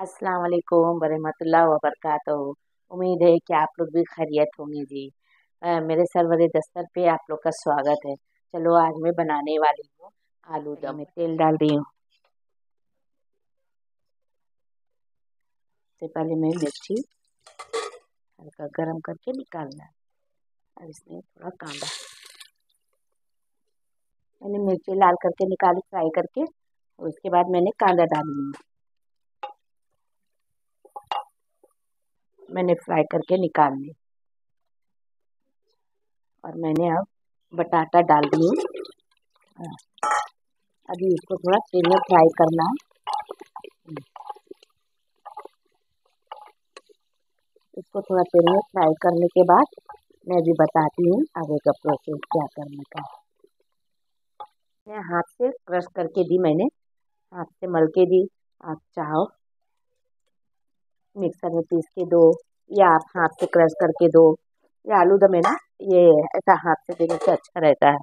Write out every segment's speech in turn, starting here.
अस्सलाम वालेकुम वरहमतुल्लाह वबरकातुहू। उम्मीद है कि आप लोग भी खैरियत होंगे जी। आ, मेरे सरवर दस्तर पे आप लोग का स्वागत है। चलो आज मैं बनाने वाली हूँ आलू दम में तेल डाल रही हूँ। सबसे पहले मैं मिर्ची हल्का गरम करके निकालना और इसमें थोड़ा कांदा। मैंने मिर्ची लाल करके निकाली फ्राई करके और उसके बाद मैंने कांदा डाल लिया मैंने फ्राई करके निकाल ली। और मैंने अब बटाटा डाल दिए। अभी इसको थोड़ा तेल में फ्राई करना है। इसको थोड़ा तेल में फ्राई करने के बाद मैं अभी बताती हूँ आगे का प्रोसेस क्या करने का। मैं हाथ से क्रश करके दी मैंने। हाथ से मल के दी। आप चाहो मिक्सर में पीस के दो, या आप हाथ से क्रश करके दो। या आलू दम है ना, ये ऐसा हाथ से देने से अच्छा रहता है।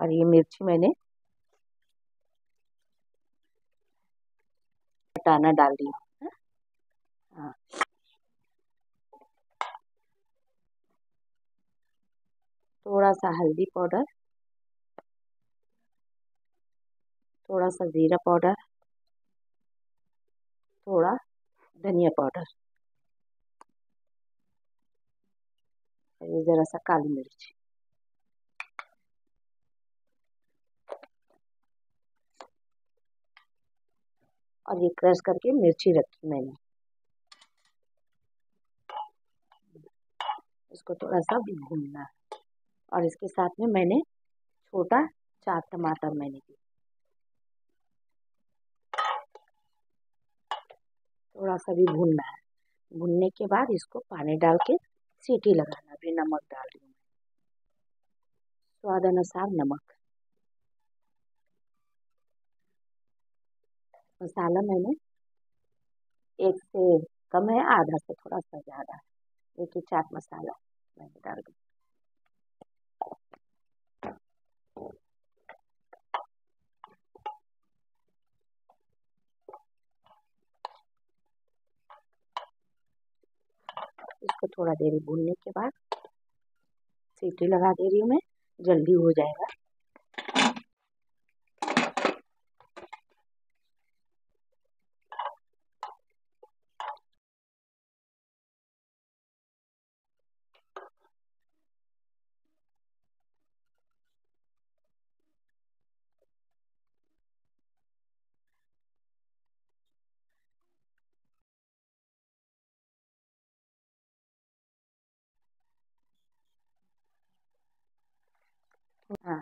और ये मिर्ची मैंने हटाना डाल दी। हाँ। थोड़ा सा हल्दी पाउडर। थोड़ा सा ज़ीरा पाउडर। थोड़ा धनिया पाउडर। ये ज़रा सा काली मिर्च। और ये क्रश करके मिर्ची रखी मैंने। इसको थोड़ा सा भूनना और इसके साथ में मैंने छोटा चार टमाटर मैंने दी थोड़ा सा भी भूनना है। भूनने के बाद इसको पानी डाल के सीटी लगाना भी नमक डाल रही हूँ स्वाद अनुसार नमक। मसाला मैंने एक से कम है, आधा से थोड़ा सा ज़्यादा है। एक ही चाट मसाला मैंने डाल दिया। इसको थोड़ा देरी भूनने के बाद सीटी लगा दे रही हूँ मैं, जल्दी हो जाएगा हाँ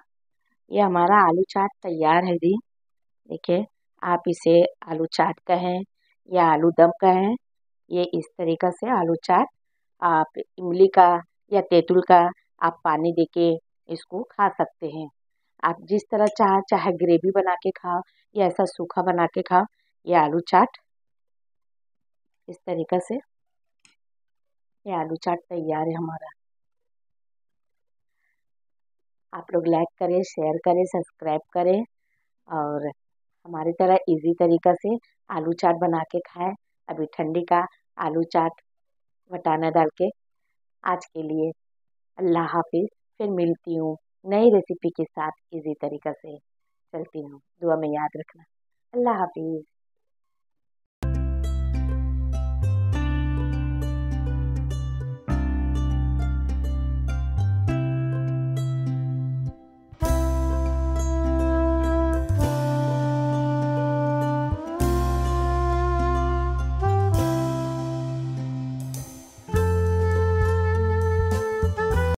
ये हमारा आलू चाट तैयार है जी। देखिए, आप इसे आलू चाट कहें या आलू दम कहें, ये इस तरीक़ा से आलू चाट आप इमली का या तेंतुल का आप पानी दे के इसको खा सकते हैं। आप जिस तरह चाह, चाहे ग्रेवी बना के खाओ या ऐसा सूखा बना के खाओ, ये आलू चाट इस तरीक़ा से, ये आलू चाट तैयार है हमारा। आप लोग लाइक करें शेयर करें सब्सक्राइब करें और हमारी तरह इजी तरीक़ा से आलू चाट बना के खाएँ। अभी ठंडी का आलू चाट वटाना डाल के आज के लिए अल्लाह हाफिज़। फिर मिलती हूँ नई रेसिपी के साथ इजी तरीक़ा से। चलती हूँ। दुआ में याद रखना। अल्लाह हाफिज़।